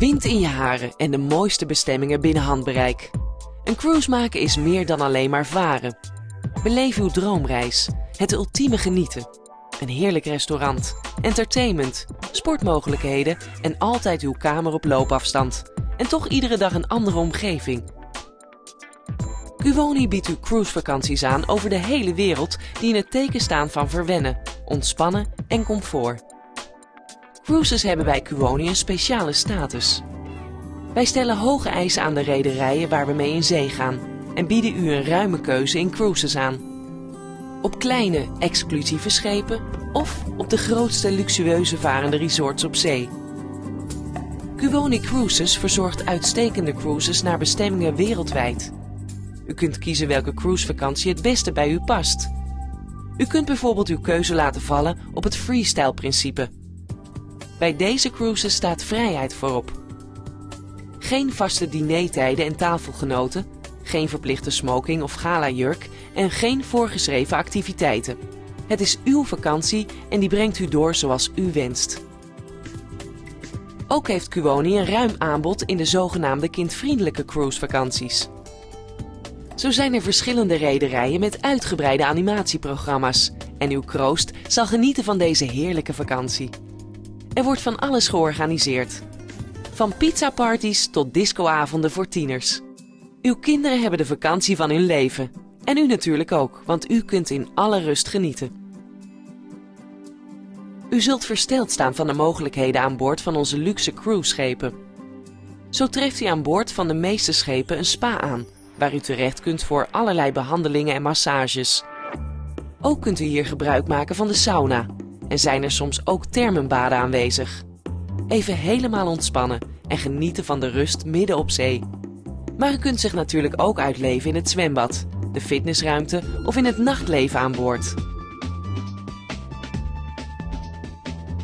Wind in je haren en de mooiste bestemmingen binnen handbereik. Een cruise maken is meer dan alleen maar varen. Beleef uw droomreis, het ultieme genieten. Een heerlijk restaurant, entertainment, sportmogelijkheden en altijd uw kamer op loopafstand. En toch iedere dag een andere omgeving. Cuwoni biedt u cruisevakanties aan over de hele wereld die in het teken staan van verwennen, ontspannen en comfort. Cruises hebben bij Cuwoni een speciale status. Wij stellen hoge eisen aan de rederijen waar we mee in zee gaan en bieden u een ruime keuze in cruises aan. Op kleine, exclusieve schepen of op de grootste luxueuze varende resorts op zee. Cuwoni Cruises verzorgt uitstekende cruises naar bestemmingen wereldwijd. U kunt kiezen welke cruisevakantie het beste bij u past. U kunt bijvoorbeeld uw keuze laten vallen op het freestyle-principe. Bij deze cruises staat vrijheid voorop. Geen vaste dinertijden en tafelgenoten, geen verplichte smoking of gala-jurk en geen voorgeschreven activiteiten. Het is uw vakantie en die brengt u door zoals u wenst. Ook heeft Cuoni een ruim aanbod in de zogenaamde kindvriendelijke cruisevakanties. Zo zijn er verschillende rederijen met uitgebreide animatieprogramma's en uw kroost zal genieten van deze heerlijke vakantie. Er wordt van alles georganiseerd. Van pizzaparties tot discoavonden voor tieners. Uw kinderen hebben de vakantie van hun leven. En u natuurlijk ook, want u kunt in alle rust genieten. U zult versteld staan van de mogelijkheden aan boord van onze luxe cruiseschepen. Zo treft u aan boord van de meeste schepen een spa aan, waar u terecht kunt voor allerlei behandelingen en massages. Ook kunt u hier gebruik maken van de sauna en zijn er soms ook thermenbaden aanwezig. Even helemaal ontspannen en genieten van de rust midden op zee. Maar u kunt zich natuurlijk ook uitleven in het zwembad, de fitnessruimte of in het nachtleven aan boord.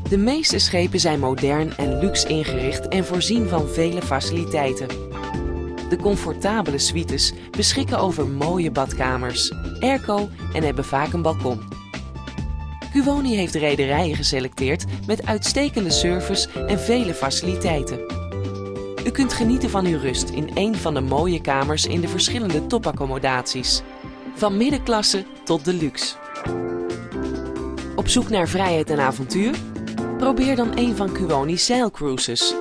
De meeste schepen zijn modern en luxe ingericht en voorzien van vele faciliteiten. De comfortabele suites beschikken over mooie badkamers, airco en hebben vaak een balkon. Cuwoni heeft rederijen geselecteerd met uitstekende service en vele faciliteiten. U kunt genieten van uw rust in een van de mooie kamers in de verschillende topaccommodaties. Van middenklasse tot de luxe. Op zoek naar vrijheid en avontuur? Probeer dan een van Cuoni's zeilcruises.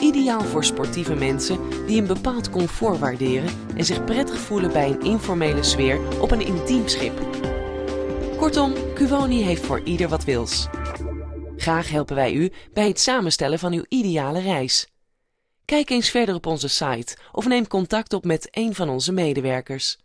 Ideaal voor sportieve mensen die een bepaald comfort waarderen en zich prettig voelen bij een informele sfeer op een intiem schip. Kortom, Cuoni heeft voor ieder wat wils. Graag helpen wij u bij het samenstellen van uw ideale reis. Kijk eens verder op onze site of neem contact op met een van onze medewerkers.